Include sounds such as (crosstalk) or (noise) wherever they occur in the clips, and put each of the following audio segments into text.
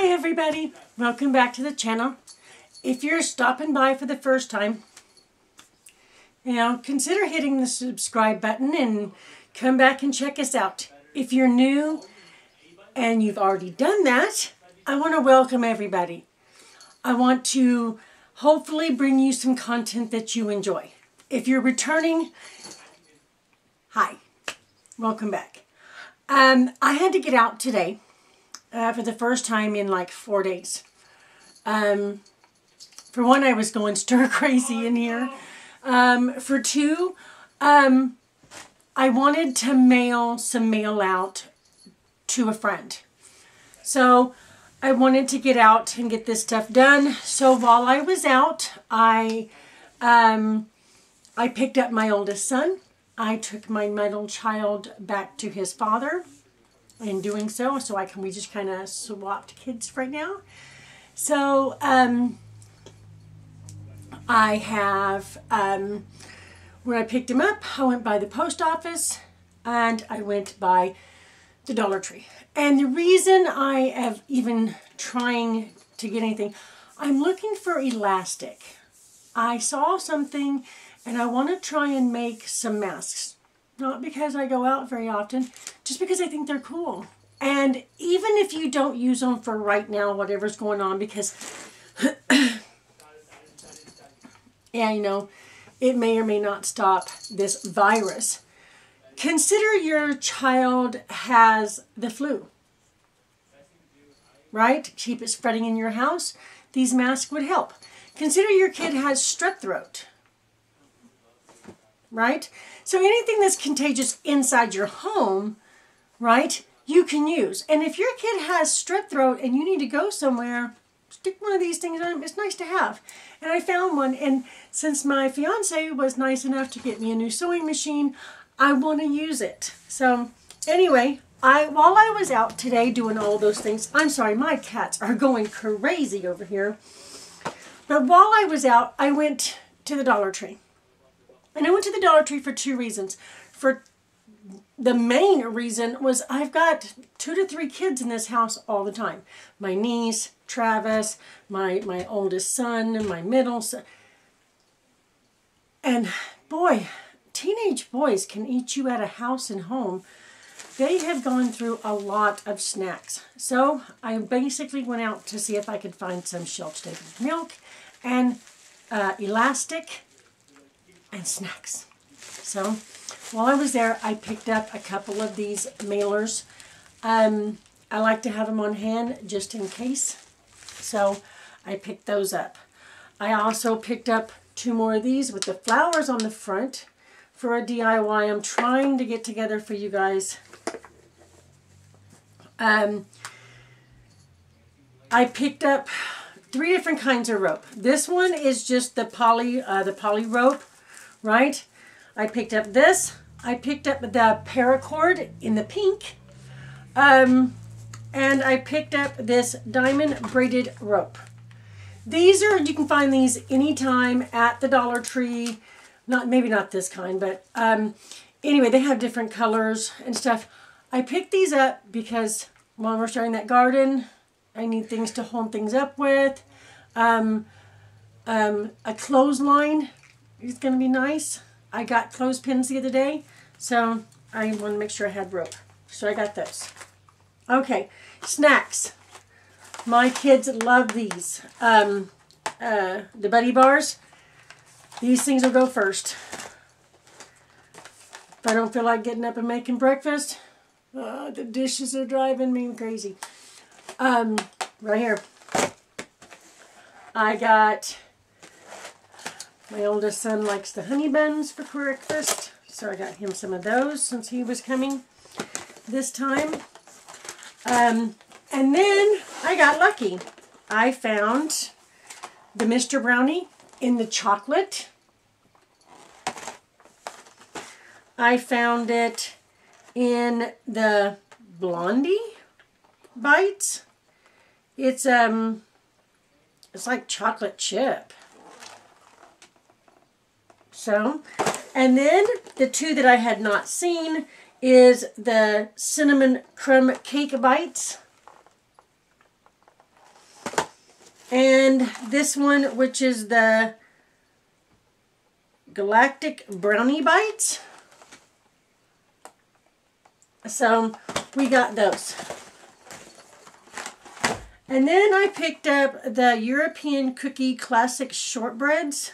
Hi everybody, welcome back to the channel. If you're stopping by for the first time, you know, consider hitting the subscribe button and come back and check us out. If you're new and you've already done that, I want to welcome everybody. I want to hopefully bring you some content that you enjoy. If you're returning, hi, welcome back. Um, I had to get out today uh, for the first time in like four days. Um, for one, I was going (laughs) stir crazy in here. Um, for two, um, I wanted to mail some mail out to a friend. So I wanted to get out and get this stuff done. So while I was out, I um, I picked up my oldest son I took my middle child back to his father in doing so. So I can, we just kind of swapped kids right now. So, um, I have, um, when I picked him up, I went by the post office and I went by the Dollar Tree. And the reason I have even trying to get anything, I'm looking for elastic. I saw something and I want to try and make some masks. Not because I go out very often, just because I think they're cool. And even if you don't use them for right now, whatever's going on, because, (coughs) yeah, you know, it may or may not stop this virus. Consider your child has the flu, right? Keep it spreading in your house. These masks would help. Consider your kid has strep throat right? So anything that's contagious inside your home, right, you can use. And if your kid has strep throat and you need to go somewhere, stick one of these things on. It's nice to have. And I found one, and since my fiance was nice enough to get me a new sewing machine, I want to use it. So anyway, I while I was out today doing all those things, I'm sorry, my cats are going crazy over here. But while I was out, I went to the Dollar Tree. And I went to the Dollar Tree for two reasons. For the main reason was I've got two to three kids in this house all the time. My niece, Travis, my, my oldest son, and my middle son. And boy, teenage boys can eat you at a house and home. They have gone through a lot of snacks. So I basically went out to see if I could find some shelf-stable milk and uh, elastic and snacks. So while I was there, I picked up a couple of these mailers. Um, I like to have them on hand just in case. So I picked those up. I also picked up two more of these with the flowers on the front for a DIY I'm trying to get together for you guys. Um, I picked up three different kinds of rope. This one is just the poly, uh, the poly rope right? I picked up this. I picked up the paracord in the pink. Um, and I picked up this diamond braided rope. These are, you can find these anytime at the Dollar Tree. Not, maybe not this kind, but um, anyway, they have different colors and stuff. I picked these up because while we're starting that garden, I need things to hold things up with. Um, um, a clothesline it's going to be nice. I got clothespins the other day, so I want to make sure I had rope. So I got those. Okay, snacks. My kids love these. Um, uh, the Buddy Bars. These things will go first. If I don't feel like getting up and making breakfast, uh, the dishes are driving me crazy. Um, right here. I got my oldest son likes the honey buns for breakfast, so I got him some of those since he was coming this time. Um, and then I got lucky. I found the Mr. Brownie in the chocolate. I found it in the Blondie bites. It's um it's like chocolate chip. So, and then the two that I had not seen is the cinnamon crumb cake bites. And this one, which is the Galactic Brownie Bites. So we got those. And then I picked up the European Cookie Classic Shortbreads,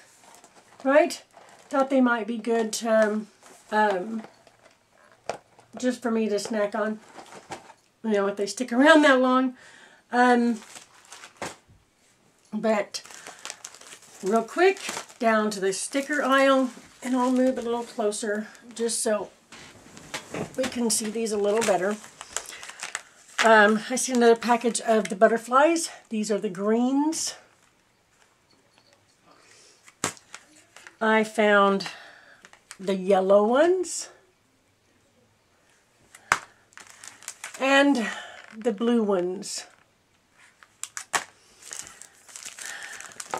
right? Thought they might be good um, um, just for me to snack on. You know, if they stick around that long. Um, but real quick, down to the sticker aisle, and I'll move a little closer just so we can see these a little better. Um, I see another package of the butterflies. These are the greens. I found the yellow ones. And the blue ones.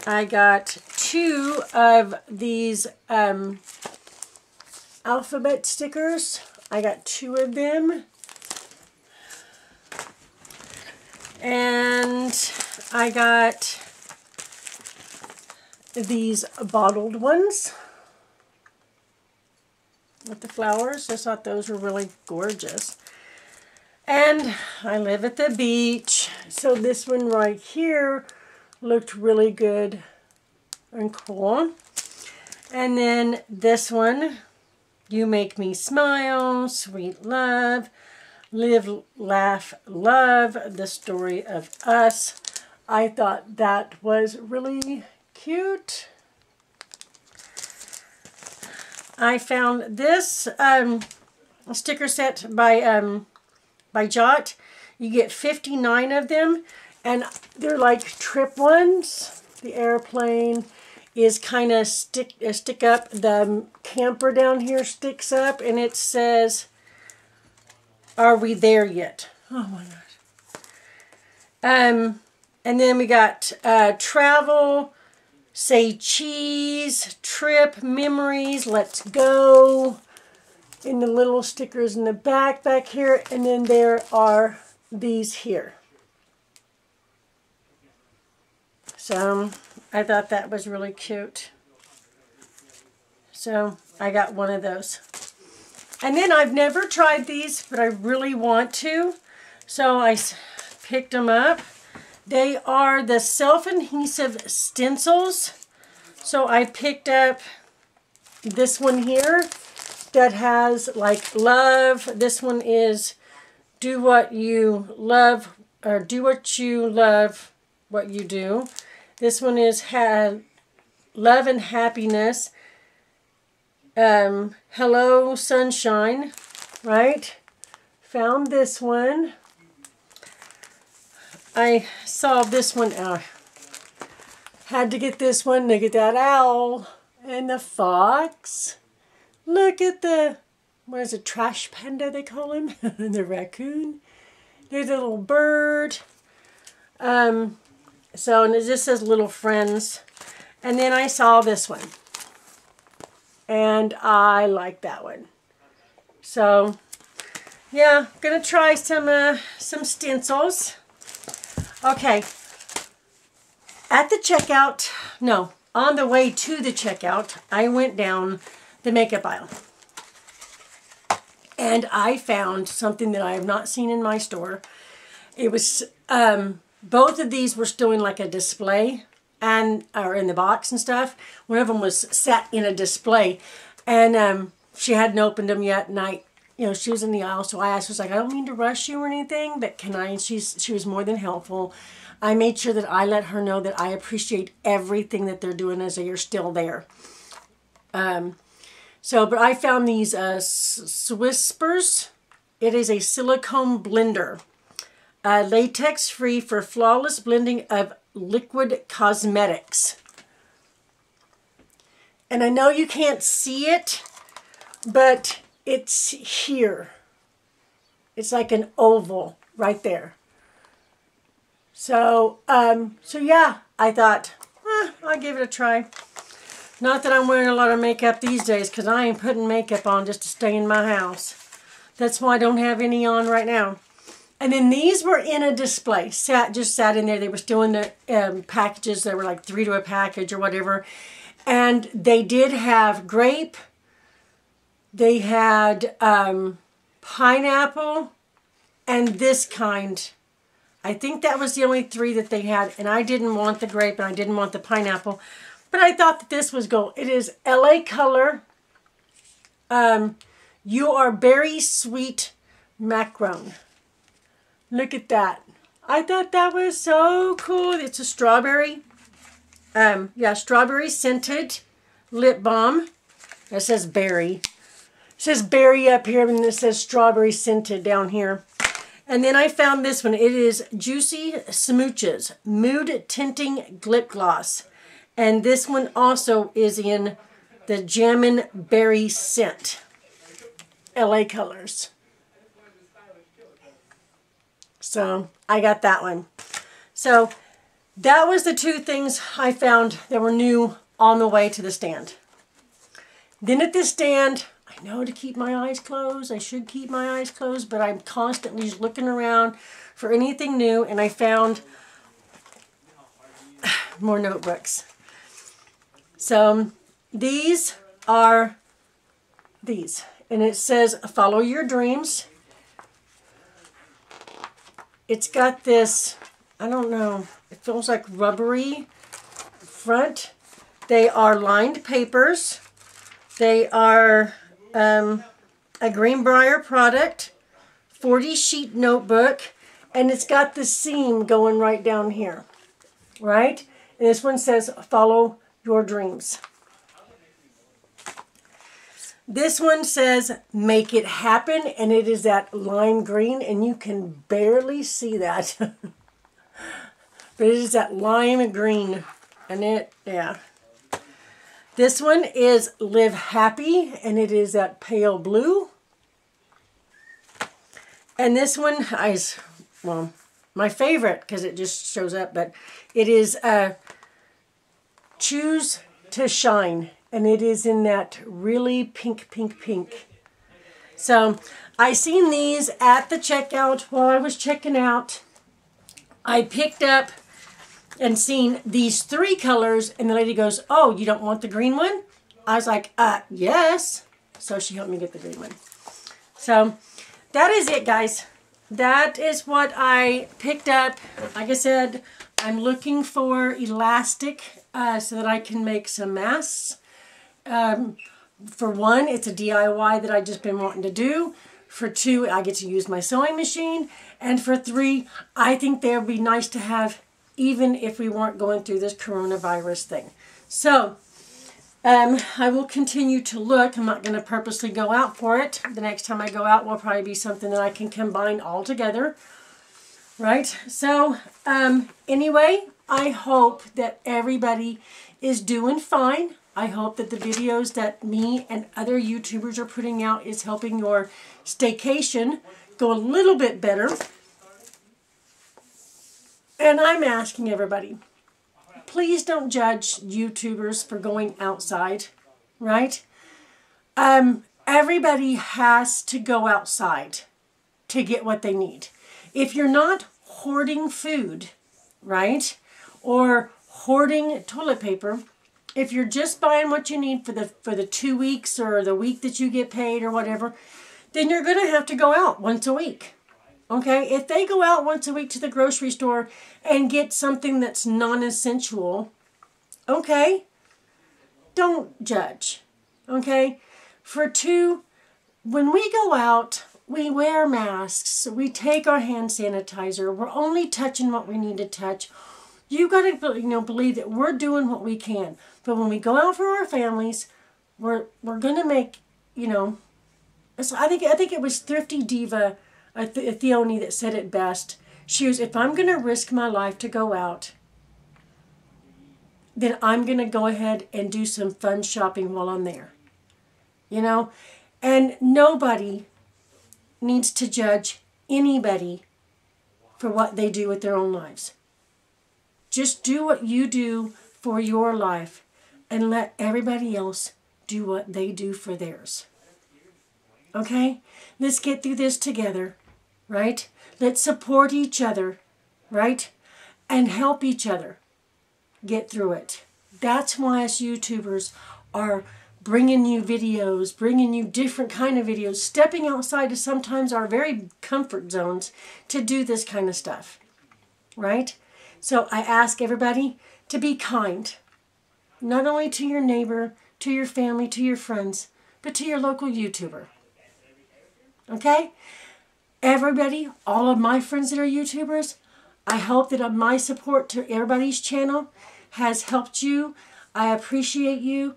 I got two of these um, alphabet stickers. I got two of them. And I got these bottled ones with the flowers. I thought those were really gorgeous. And I live at the beach, so this one right here looked really good and cool. And then this one, You Make Me Smile, Sweet Love, Live, Laugh, Love, The Story of Us. I thought that was really cute. I found this um, sticker set by um, by Jot. You get 59 of them, and they're like trip ones. The airplane is kind of stick uh, stick up. The camper down here sticks up, and it says, "Are we there yet?" Oh my gosh. Um, and then we got uh, travel, say cheese, trip, memories, let's go. In the little stickers in the back back here, and then there are these here. So I thought that was really cute. So I got one of those. And then I've never tried these, but I really want to. So I picked them up. They are the self-adhesive stencils. So I picked up this one here that has like love. This one is do what you love or do what you love what you do. This one is had love and happiness. Um, hello sunshine, right? Found this one. I saw this one out. Had to get this one Look at that owl and the fox. Look at the, what is it, trash panda they call him? (laughs) and the raccoon. There's a little bird. Um, so, and it just says little friends. And then I saw this one. And I like that one. So, yeah, gonna try some uh, some stencils. Okay. At the checkout, no, on the way to the checkout, I went down the makeup aisle. And I found something that I have not seen in my store. It was, um, both of these were still in like a display and, or in the box and stuff. One of them was set in a display and um, she hadn't opened them yet. And I you know, she was in the aisle, so I asked, was like, I don't mean to rush you or anything, but can I? And she's, she was more than helpful. I made sure that I let her know that I appreciate everything that they're doing as they are still there. Um, so, but I found these uh, Swispers. It is a silicone blender. Uh, latex free for flawless blending of liquid cosmetics. And I know you can't see it, but it's here. It's like an oval right there. So, um, so yeah, I thought, eh, I'll give it a try. Not that I'm wearing a lot of makeup these days because I ain't putting makeup on just to stay in my house. That's why I don't have any on right now. And then these were in a display, sat just sat in there. They were still in the um, packages. They were like three to a package or whatever. And they did have grape. They had um, pineapple and this kind. I think that was the only three that they had. And I didn't want the grape and I didn't want the pineapple. But I thought that this was gold. It is LA Color. Um, you are berry sweet macaron. Look at that. I thought that was so cool. It's a strawberry. Um, yeah, strawberry scented lip balm. It says berry. Says berry up here and it says strawberry scented down here. And then I found this one. It is Juicy Smooches Mood Tinting Lip Gloss. And this one also is in the Jammin' Berry scent. LA colors. So I got that one. So that was the two things I found that were new on the way to the stand. Then at this stand, I know to keep my eyes closed. I should keep my eyes closed, but I'm constantly looking around for anything new, and I found (sighs) more notebooks. So um, these are these, and it says follow your dreams. It's got this, I don't know, it feels like rubbery front. They are lined papers. They are um, a Greenbrier product, 40 sheet notebook, and it's got the seam going right down here, right? And this one says, follow your dreams. This one says, make it happen, and it is that lime green, and you can barely see that. (laughs) but it is that lime green, and it, yeah. This one is Live Happy, and it is that pale blue. And this one is, well, my favorite, because it just shows up, but it is uh, Choose to Shine, and it is in that really pink, pink, pink. So I seen these at the checkout while I was checking out. I picked up and seen these three colors, and the lady goes, oh, you don't want the green one? I was like, uh, yes. So she helped me get the green one. So that is it, guys. That is what I picked up. Like I said, I'm looking for elastic uh, so that I can make some masks. Um, for one, it's a DIY that I've just been wanting to do. For two, I get to use my sewing machine. And for three, I think they would be nice to have even if we weren't going through this coronavirus thing. So, um, I will continue to look. I'm not going to purposely go out for it. The next time I go out will probably be something that I can combine all together. Right? So, um, anyway, I hope that everybody is doing fine. I hope that the videos that me and other YouTubers are putting out is helping your staycation go a little bit better. And I'm asking everybody, please don't judge YouTubers for going outside, right? Um, everybody has to go outside to get what they need. If you're not hoarding food, right, or hoarding toilet paper, if you're just buying what you need for the for the two weeks or the week that you get paid or whatever, then you're going to have to go out once a week. Okay, if they go out once a week to the grocery store and get something that's non-essential, okay, don't judge. Okay, for two, when we go out, we wear masks, we take our hand sanitizer, we're only touching what we need to touch. You got to you know believe that we're doing what we can. But when we go out for our families, we're we're gonna make you know. so I think I think it was Thrifty Diva a, Th- a Theoni that said it best. She was, if I'm going to risk my life to go out, then I'm going to go ahead and do some fun shopping while I'm there. You know? And nobody needs to judge anybody for what they do with their own lives. Just do what you do for your life and let everybody else do what they do for theirs. Okay? Let's get through this together right? Let's support each other, right? And help each other get through it. That's why us YouTubers are bringing you videos, bringing you different kind of videos, stepping outside of sometimes our very comfort zones to do this kind of stuff, right? So I ask everybody to be kind, not only to your neighbor, to your family, to your friends, but to your local YouTuber. Okay? Everybody, all of my friends that are YouTubers, I hope that my support to everybody's channel has helped you. I appreciate you.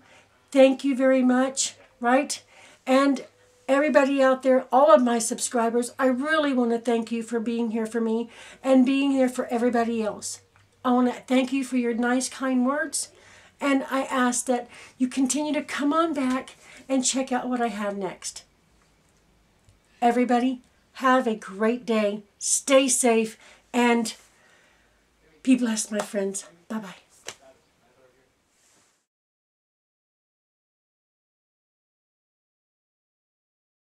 Thank you very much, right? And everybody out there, all of my subscribers, I really want to thank you for being here for me and being here for everybody else. I want to thank you for your nice, kind words. And I ask that you continue to come on back and check out what I have next. Everybody, have a great day. Stay safe and be blessed, my friends. Bye bye.